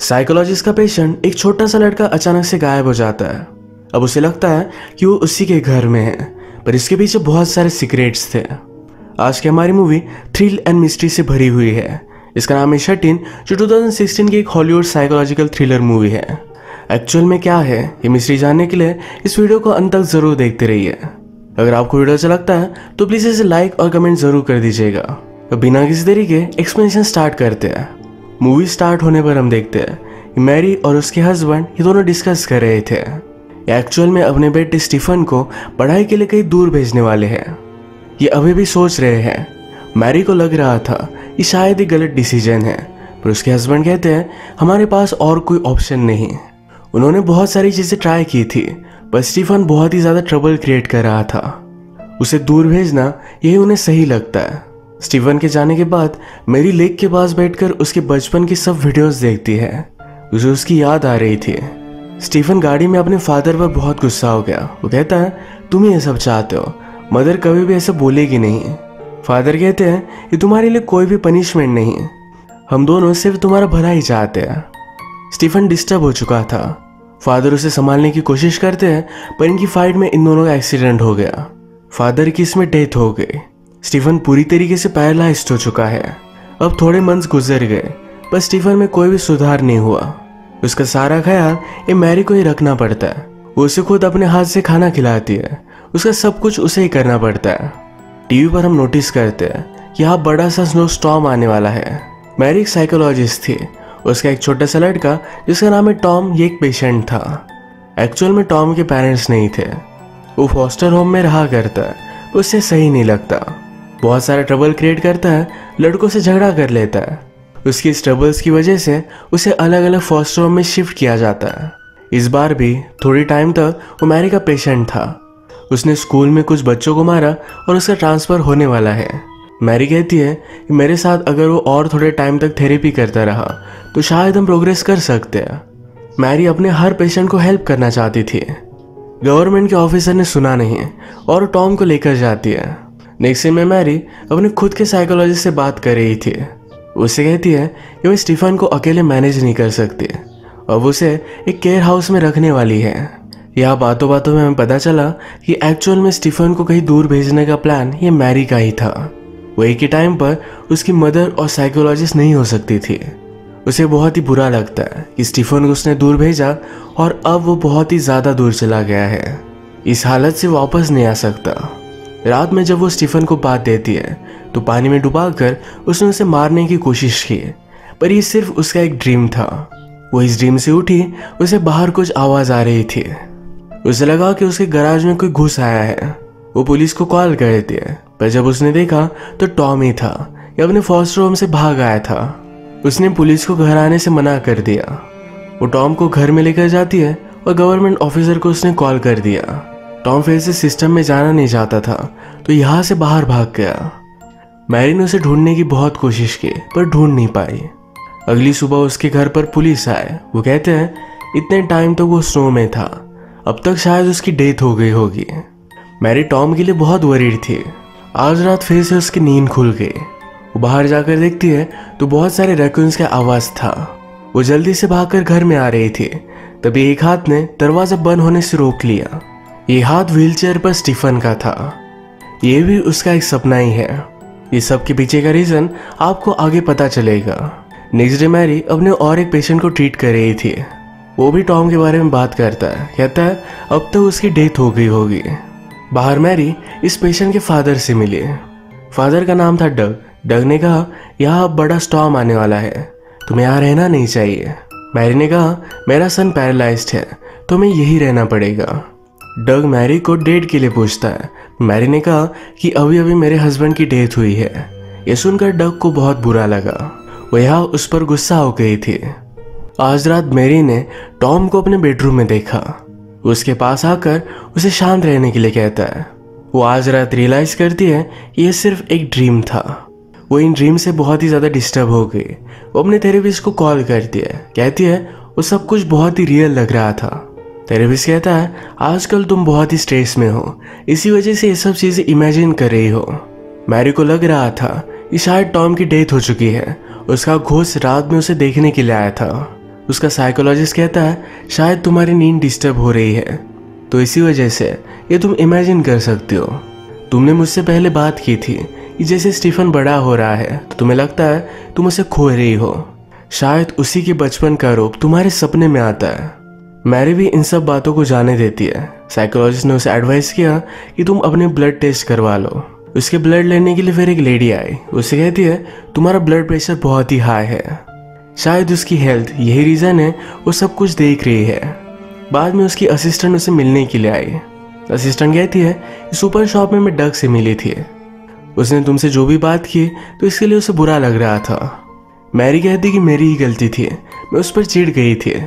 Psychologist का patient एक छोटा सा लड़का अचानक से गायब हो जाता है। अब उसे लगता है कि वो उसी के घर में है, पर इसके पीछे बहुत सारे सीक्रेट्स थे। आज की हमारी मूवी थ्रिल एंड मिस्ट्री से भरी हुई है। इसका नाम है शटिन जो 2016 की एक हॉलीवुड साइकोलॉजिकल थ्रिलर मूवी है। एक्चुअल में क्या है, ये मिस्ट्री जानने के लिए इस वीडियो को अंत तक ज़रूर देखते रहिए। अगर आपको वीडियो अच्छा लगता है तो प्लीज़ इसे लाइक और कमेंट ज़रूर कर दीजिएगा। तो बिना किसी तरीके एक्सप्लेनेशन स्टार्ट करते हैं। मूवी स्टार्ट होने पर हम देखते हैं मैरी और उसके हस्बैंड ये दोनों डिस्कस कर रहे थे। एक्चुअल में अपने बेटे स्टीफन को पढ़ाई के लिए कहीं दूर भेजने वाले हैं। ये अभी भी सोच रहे हैं। मैरी को लग रहा था कि शायद ये गलत डिसीज़न है, पर उसके हस्बैंड कहते हैं, हमारे पास और कोई ऑप्शन नहीं। उन्होंने बहुत सारी चीज़ें ट्राई की थी, पर स्टीफन बहुत ही ज़्यादा ट्रबल क्रिएट कर रहा था। उसे दूर भेजना यही उन्हें सही लगता है। स्टीवन के जाने के बाद मेरी लेक के पास बैठकर उसके बचपन की सब वीडियोस देखती है उसे उसकी याद आ रही थी। स्टीफन गाड़ी में अपने फादर पर बहुत गुस्सा हो गया। वो कहता है, तुम ये सब चाहते हो। मदर कभी भी ऐसा बोलेगी नहीं। फादर कहते हैं कि तुम्हारे लिए कोई भी पनिशमेंट नहीं। हम दोनों सिर्फ़ तुम्हारा भला ही चाहते हैं। स्टीफन डिस्टर्ब हो चुका था। फादर उसे संभालने की कोशिश करते हैं, पर इनकी फाइट में इन दोनों का एक्सीडेंट हो गया। फादर की इसमें डेथ हो गई। स्टीफन पूरी तरीके से पैरालाइज हो चुका है। अब थोड़े मंथ्स गुजर गए, पर स्टीफन में कोई भी सुधार नहीं हुआ। उसका सारा ख्याल ये मैरी को ही रखना पड़ता है। वो उसे खुद अपने हाथ से खाना खिलाती है। उसका सब कुछ उसे ही करना पड़ता है। टीवी पर हम नोटिस करते हैं कि यहाँ बड़ा सा स्नो स्टॉम आने वाला है। मैरी एक साइकोलॉजिस्ट थी। उसका एक छोटा सा लड़का, जिसका नाम है टॉम, ये एक पेशेंट था। एक्चुअल में टॉम के पेरेंट्स नहीं थे। वो फॉस्टर होम में रहा करता है। उससे सही नहीं लगता। बहुत सारा ट्रबल क्रिएट करता है, लड़कों से झगड़ा कर लेता है। उसकी स्ट्रबल्स की वजह से उसे अलग अलग फॉस्टर होम में शिफ्ट किया जाता है। इस बार भी थोड़ी टाइम तक वो मैरी का पेशेंट था। उसने स्कूल में कुछ बच्चों को मारा और उसका ट्रांसफ़र होने वाला है। मैरी कहती है कि मेरे साथ अगर वो और थोड़े टाइम तक थेरेपी करता रहा तो शायद हम प्रोग्रेस कर सकते हैं। मैरी अपने हर पेशेंट को हेल्प करना चाहती थी। गवर्नमेंट के ऑफिसर ने सुना नहीं और टॉम को लेकर जाती है। नेक्स्ट में मैरी अपने खुद के साइकोलॉजिस्ट से बात कर रही थी। उसे कहती है कि वो स्टीफन को अकेले मैनेज नहीं कर सकती और उसे एक केयर हाउस में रखने वाली है। यह बातों बातों में हमें पता चला कि एक्चुअल में स्टीफन को कहीं दूर भेजने का प्लान ये मैरी का ही था। वो एक ही टाइम पर उसकी मदर और साइकोलॉजिस्ट नहीं हो सकती थी। उसे बहुत ही बुरा लगता है कि स्टीफन को उसने दूर भेजा और अब वो बहुत ही ज़्यादा दूर चला गया है। इस हालत से वापस नहीं आ सकता। रात में जब वो स्टीफन को बात देती है तो पानी में डुबाकर उसने उसे मारने की कोशिश की, पर ये सिर्फ़ उसका एक ड्रीम था। वो इस ड्रीम से उठी, उसे बाहर कुछ आवाज़ आ रही थी। उसे लगा कि उसके गराज में कोई घुस आया है। वो पुलिस को कॉल कर देती है, पर जब उसने देखा तो टॉम ही था, ये अपने फॉस्टर होम से भाग आया था। उसने पुलिस को घर आने से मना कर दिया। वो टॉम को घर में लेकर जाती है, और गवर्नमेंट ऑफिसर को उसने कॉल कर दिया। टॉम फिर से सिस्टम में जाना नहीं चाहता था तो यहाँ से बाहर भाग गया। मैरी ने उसे ढूँढने की बहुत कोशिश की, पर ढूंढ नहीं पाई। अगली सुबह उसके घर पर पुलिस आए। वो कहते हैं, इतने टाइम तक तो वो स्नो में था। अब तक शायद उसकी डेथ हो गई होगी। मैरी टॉम के लिए बहुत वरीड थी। आज रात फिर से उसकी नींद खुल गई। वो बाहर जाकर देखती है तो बहुत सारे रैकुन्स का आवाज़ था। वो जल्दी से भागकर घर में आ रही थी। तभी एक हाथ ने दरवाज़ा बंद होने से रोक लिया। ये हाथ व्हीलचेयर पर स्टीफन का था। ये भी उसका एक सपना ही है। ये सब के पीछे का रीजन आपको आगे पता चलेगा। नेक्स्ट डे मैरी अपने और एक पेशेंट को ट्रीट कर रही थी। वो भी टॉम के बारे में बात करता है। कहता है, अब तो उसकी डेथ हो गई होगी। बाहर मैरी इस पेशेंट के फादर से मिली। फादर का नाम था डग डग ने कहा, यहाँ अब बड़ा स्टॉम आने वाला है। तुम्हें यहाँ रहना नहीं चाहिए। मैरी ने कहा, मेरा सन पैरालाइज्ड है। तो मैं यही रहना पड़ेगा। डग मैरी को डेट के लिए पूछता है। मैरी ने कहा कि अभी अभी मेरे हस्बैंड की डेथ हुई है। ये सुनकर डग को बहुत बुरा लगा। वो यहाँ उस पर गुस्सा हो गई थी। आज रात मैरी ने टॉम को अपने बेडरूम में देखा। उसके पास आकर उसे शांत रहने के लिए कहता है। वो आज रात रियलाइज़ करती है कि ये सिर्फ़ एक ड्रीम था। वो इन ड्रीम से बहुत ही ज़्यादा डिस्टर्ब हो गई। वो अपने थेरेपिस्ट को कॉल करती है। कहती है, वो सब कुछ बहुत ही रियल लग रहा था। थेरेपिस्ट कहता है, आजकल तुम बहुत ही स्ट्रेस में हो। इसी वजह से ये सब चीज़ें इमेजिन कर रही हो। मैरी को लग रहा था कि शायद टॉम की डेथ हो चुकी है। उसका घोष रात में उसे देखने के लिए आया था। उसका साइकोलॉजिस्ट कहता है, शायद तुम्हारी नींद डिस्टर्ब हो रही है। तो इसी वजह से ये तुम इमेजिन कर सकते हो। तुमने मुझसे पहले बात की थी कि जैसे स्टीफन बड़ा हो रहा है तो तुम्हें लगता है तुम उसे खो रही हो। शायद उसी के बचपन का रूप तुम्हारे सपने में आता है। मैरी भी इन सब बातों को जाने देती है। साइकोलॉजिस्ट ने उसे एडवाइस किया कि तुम अपने ब्लड टेस्ट करवा लो। उसके ब्लड लेने के लिए फिर एक लेडी आई उसे कहती है, तुम्हारा ब्लड प्रेशर बहुत ही हाई है। शायद उसकी हेल्थ यही रीज़न है, वो सब कुछ देख रही है। बाद में उसकी असिस्टेंट उसे मिलने के लिए आई। असिस्टेंट कहती है सुपर शॉप में मैं डग से मिली थी। उसने तुमसे जो भी बात की तो इसके लिए उसे बुरा लग रहा था। मैरी कहती कि मेरी ही गलती थी। मैं उस पर चिढ़ गई थी।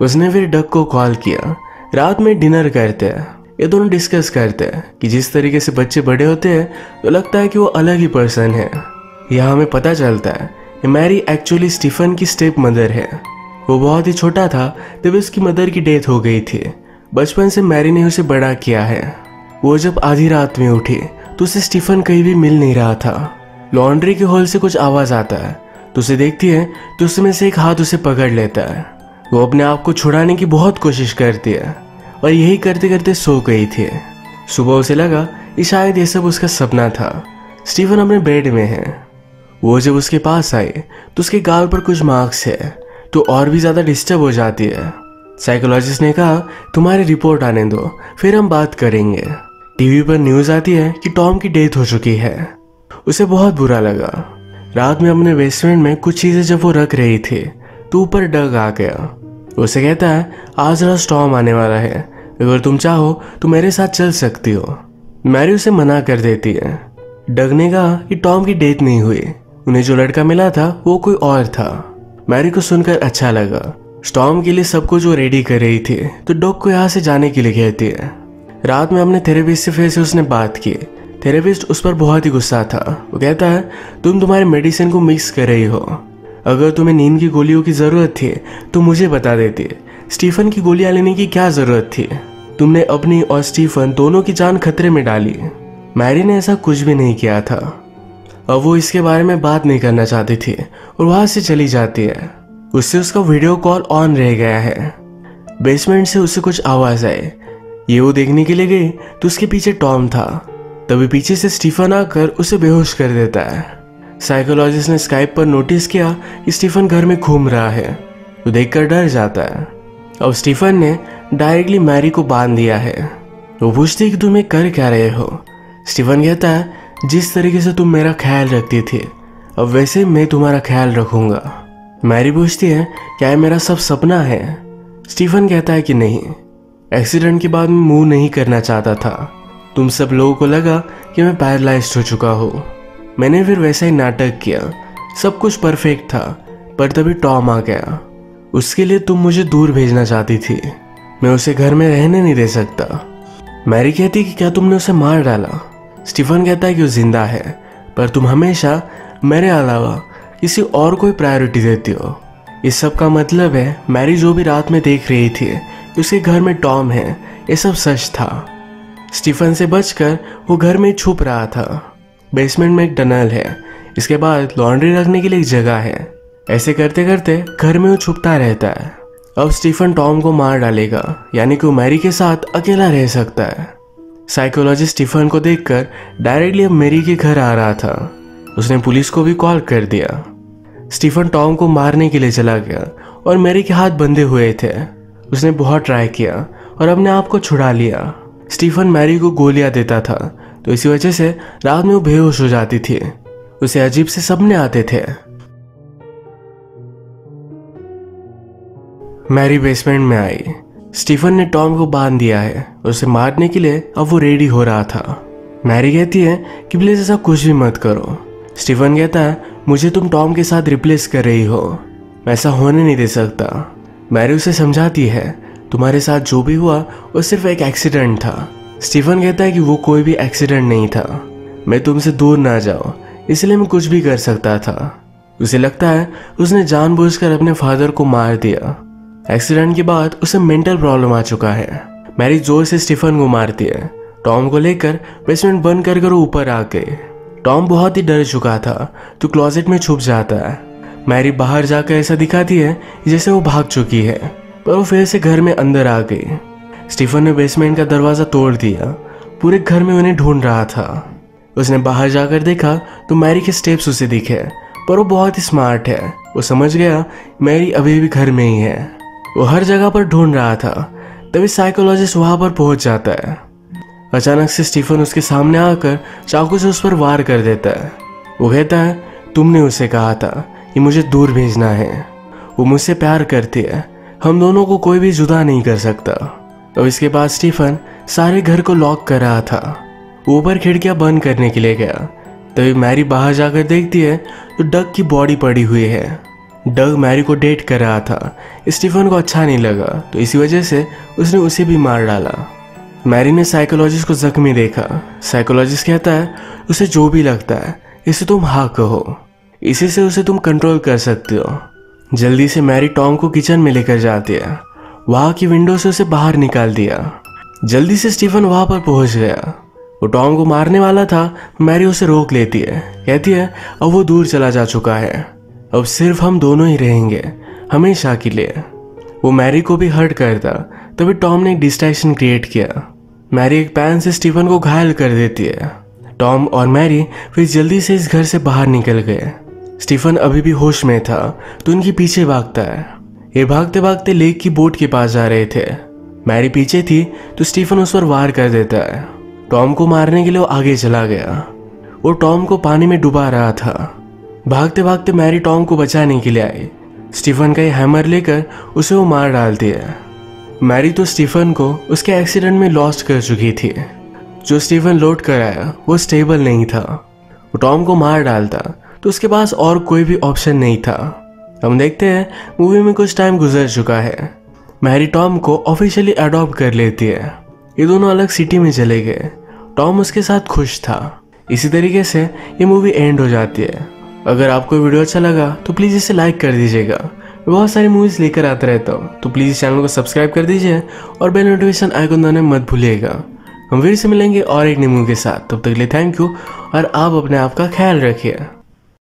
उसने फिर डक को कॉल किया। रात में डिनर करते हैं। ये दोनों डिस्कस करते हैं कि जिस तरीके से बच्चे बड़े होते हैं तो लगता है कि वो अलग ही पर्सन है। यह हमें पता चलता है कि मैरी एक्चुअली स्टीफन की स्टेप मदर है। वो बहुत ही छोटा था, तब उसकी मदर की डेथ हो गई थी। बचपन से मैरी ने उसे बड़ा किया है। वो जब आधी रात में उठी तो उसे स्टीफन कहीं भी मिल नहीं रहा था। लॉन्ड्री के हॉल से कुछ आवाज़ आता है तो उसे देखती है तो उसमें से एक हाथ उसे पकड़ लेता है। वो अपने आप को छुड़ाने की बहुत कोशिश करती है और यही करते करते सो गई थी। सुबह उसे लगा कि शायद ये सब उसका सपना था। स्टीफन अपने बेड में है। वो जब उसके पास आए तो उसके गाल पर कुछ मार्क्स है तो और भी ज़्यादा डिस्टर्ब हो जाती है। साइकोलॉजिस्ट ने कहा, तुम्हारी रिपोर्ट आने दो, फिर हम बात करेंगे। टीवी पर न्यूज़ आती है कि टॉम की डेथ हो चुकी है। उसे बहुत बुरा लगा। रात में अपने बेसमेंट में कुछ चीज़ें जब वो रख रही थी तो ऊपर डग आ गया। उसे कहता है, आज रात स्टॉम आने वाला है। अगर तुम चाहो तो मेरे साथ चल सकती हो। मैरी उसे मना कर देती है। डग ने कहा कि टॉम की डेथ नहीं हुई। उन्हें जो लड़का मिला था, वो कोई और था। मैरी को सुनकर अच्छा लगा। स्टॉम के लिए सब कुछ वो रेडी कर रही थी। तो डॉग को यहाँ से जाने के लिए कहती है। रात में अपने थेरेपिस्ट से फिर से उसने बात की। थेरेपिस्ट उस पर बहुत ही गुस्सा था। वो कहता है, तुम तुम्हारे मेडिसिन को मिक्स कर रही हो। अगर तुम्हें नींद की गोलियों की ज़रूरत थी तो मुझे बता देती। स्टीफन की गोलियाँ लेने की क्या ज़रूरत थी? तुमने अपनी और स्टीफन दोनों की जान खतरे में डाली। मैरी ने ऐसा कुछ भी नहीं किया था। अब वो इसके बारे में बात नहीं करना चाहती थी और वहाँ से चली जाती है। उससे उसका वीडियो कॉल ऑन रह गया है। बेसमेंट से उसे कुछ आवाज़ आई। ये वो देखने के लिए गई तो उसके पीछे टॉम था। तभी पीछे से स्टीफन आकर उसे बेहोश कर देता है। साइकोलॉजिस्ट ने स्काइप पर नोटिस किया कि स्टीफन घर में घूम रहा है तो देखकर डर जाता है। अब स्टीफन ने डायरेक्टली मैरी को बाँध दिया है। वो पूछती कि तुम ये कर क्या रहे हो? स्टीफन कहता है, जिस तरीके से तुम मेरा ख्याल रखती थी, अब वैसे मैं तुम्हारा ख्याल रखूँगा। मैरी पूछती है, क्या मेरा सब सपना है? स्टीफन कहता है कि नहीं। एक्सीडेंट के बाद मैं मूव नहीं करना चाहता था। तुम सब लोगों को लगा कि मैं पैरालाइज हो चुका हूँ। मैंने फिर वैसा ही नाटक किया। सब कुछ परफेक्ट था, पर तभी टॉम आ गया। उसके लिए तुम मुझे दूर भेजना चाहती थी। मैं उसे घर में रहने नहीं दे सकता। मैरी कहती कि क्या तुमने उसे मार डाला? स्टीफन कहता है कि वो ज़िंदा है, पर तुम हमेशा मेरे अलावा किसी और कोई प्रायोरिटी देती हो। इस सब का मतलब है, मैरी जो भी रात में देख रही थी उसके घर में टॉम है, ये सब सच था। स्टीफन से बचकर वो घर में छुप रहा था। बेसमेंट में एक टनल है। इसके बाद लॉन्ड्री रखने के लिए एक जगह है। ऐसे करते करते घर में वो छुपता रहता है। अब स्टीफन टॉम को मार डालेगा, यानी कि वो मैरी के साथ अकेला रह सकता है। साइकोलॉजिस्ट स्टीफन को देखकर डायरेक्टली अब मेरी के घर आ रहा था। उसने पुलिस को भी कॉल कर दिया। स्टीफन टॉम को मारने के लिए चला गया और मैरी के हाथ बंधे हुए थे। उसने बहुत ट्राई किया और अपने आप को छुड़ा लिया। स्टीफन मैरी को गोलियाँ देता था। तो इसी वजह से रात में वो बेहोश हो जाती थी। उसे अजीब से सपने आते थे। मैरी बेसमेंट में आई। स्टीफन ने टॉम को बाँध दिया है उसे मारने के लिए अब वो रेडी हो रहा था। मैरी कहती है कि प्लीज़ ऐसा कुछ भी मत करो। स्टीफन कहता है, मुझे तुम टॉम के साथ रिप्लेस कर रही हो। मैं ऐसा होने नहीं दे सकता। मैरी उसे समझाती है, तुम्हारे साथ जो भी हुआ, वो सिर्फ़ एक एक्सीडेंट था। स्टीफन कहता है कि वो कोई भी एक्सीडेंट नहीं था। मैं तुमसे दूर ना जाओ इसलिए मैं कुछ भी कर सकता था। उसे लगता है उसने जानबूझकर अपने फादर को मार दिया। एक्सीडेंट के बाद उसे मेंटल प्रॉब्लम आ चुका है। मैरी ज़ोर से स्टीफन को मारती है। टॉम को लेकर बेसमेंट बंद कर कर ऊपर आ गए। टॉम बहुत ही डर चुका था तो क्लोजेट में छुप जाता है। मैरी बाहर जाकर ऐसा दिखाती है जैसे वो भाग चुकी है, पर वो फिर से घर में अंदर आ गई। स्टीफन ने बेसमेंट का दरवाज़ा तोड़ दिया। पूरे घर में उन्हें ढूंढ रहा था। उसने बाहर जाकर देखा तो मैरी के स्टेप्स उसे दिखे, पर वो बहुत ही स्मार्ट है। वो समझ गया, मैरी अभी भी घर में ही है। वो हर जगह पर ढूंढ रहा था, तभी साइकोलॉजिस्ट वहाँ पर पहुँच जाता है। अचानक से स्टीफन उसके सामने आकर चाकू से उस पर वार कर देता है। वो कहता है, तुमने उसे कहा था कि मुझे दूर भेजना है। वो मुझसे प्यार करती है। हम दोनों को कोई भी जुदा नहीं कर सकता। तो इसके बाद स्टीफन सारे घर को लॉक कर रहा था। ऊपर खिड़कियाँ बंद करने के लिए गया। तभी मैरी बाहर जाकर देखती है तो डग की बॉडी पड़ी हुई है। डग मैरी को डेट कर रहा था। स्टीफन को अच्छा नहीं लगा तो इसी वजह से उसने उसे भी मार डाला। मैरी ने साइकोलॉजिस्ट को जख्मी देखा। साइकोलॉजिस्ट कहता है, उसे जो भी लगता है, इसे तुम हाँ कहो। इसी से उसे तुम कंट्रोल कर सकते हो। जल्दी से मैरी टॉम को किचन में लेकर जाती है। वहाँ की विंडो से उसे बाहर निकाल दिया। जल्दी से स्टीफन वहाँ पर पहुँच गया। वो टॉम को मारने वाला था, मैरी उसे रोक लेती है। कहती है, अब वो दूर चला जा चुका है। अब सिर्फ़ हम दोनों ही रहेंगे, हमेशा के लिए। वो मैरी को भी हर्ट करता, तभी टॉम ने एक डिस्ट्रैक्शन क्रिएट किया। मैरी एक पैन से स्टीफन को घायल कर देती है। टॉम और मैरी फिर जल्दी से इस घर से बाहर निकल गए। स्टीफन अभी भी होश में था तो उनके पीछे भागता है। ये भागते भागते लेक की बोट के पास जा रहे थे। मैरी पीछे थी तो स्टीफन उस पर वार कर देता है। टॉम को मारने के लिए वो आगे चला गया। वो टॉम को पानी में डुबा रहा था। भागते भागते मैरी टॉम को बचाने के लिए आई। स्टीफन का ये हैमर लेकर उसे वो मार डालती है। मैरी तो स्टीफन को उसके एक्सीडेंट में लॉस्ट कर चुकी थी। जो स्टीफन लौट कर आया, वो स्टेबल नहीं था। वो टॉम को मार डालता तो उसके पास और कोई भी ऑप्शन नहीं था। हम देखते हैं मूवी में कुछ टाइम गुजर चुका है। मैरी टॉम को ऑफिशियली अडॉप्ट कर लेती है। ये दोनों अलग सिटी में चले गए। टॉम उसके साथ खुश था। इसी तरीके से ये मूवी एंड हो जाती है। अगर आपको वीडियो अच्छा लगा तो प्लीज़ इसे लाइक कर दीजिएगा। मैं बहुत सारी मूवीज़ लेकर आता रहता हूँ तो प्लीज़ इस चैनल को सब्सक्राइब कर दीजिए और बेल नोटिफिकेशन आइकन दबाने मत भूलिएगा। हम फिर से मिलेंगे और एक न्यू मूवी के साथ। तब तक के लिए थैंक यू और आप अपने आप का ख्याल रखिए।